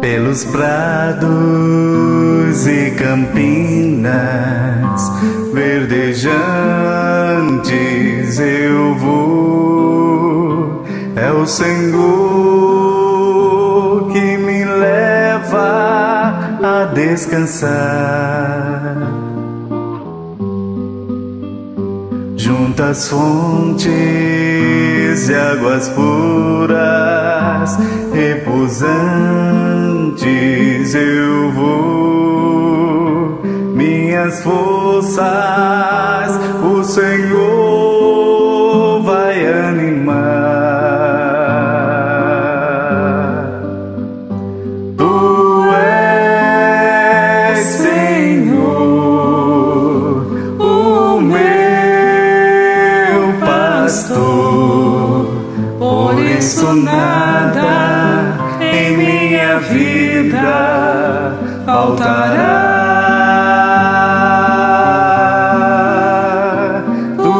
Pelos prados e campinas verdejantes eu vou. É o Senhor que me leva a descansar. Junto às fontes de águas puras, reposantes eu vou. Minhas forças o Senhor vai animar. Tu és Senhor, o meu pastor, por isso nada faltará. Tu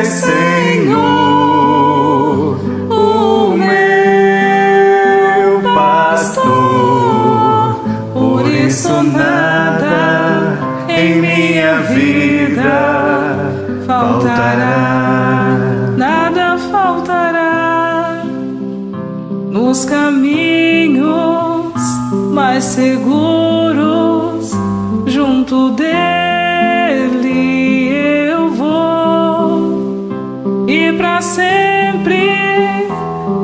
és Senhor, o meu pastor, por isso nada em minha vida faltará. nada faltará nos caminhos mais seguros, junto dele eu vou e para sempre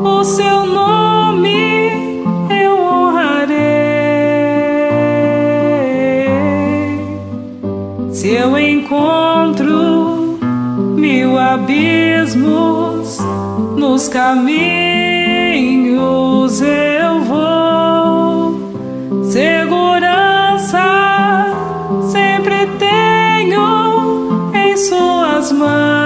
o seu nome eu honrarei. Se eu encontro mil abismos nos caminhos sempre em suas mãos.